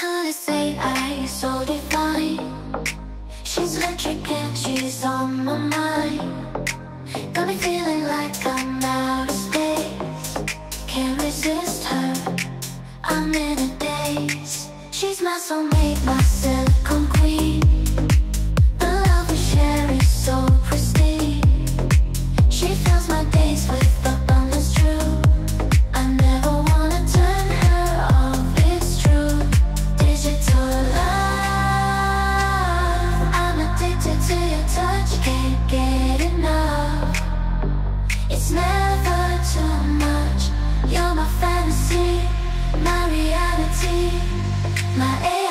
how to say I so divine. She's electric and she's on my mind. Got me feeling like I'm out of space. Can't resist her, I'm in a daze. She's my soulmate, my silicone You're my reality My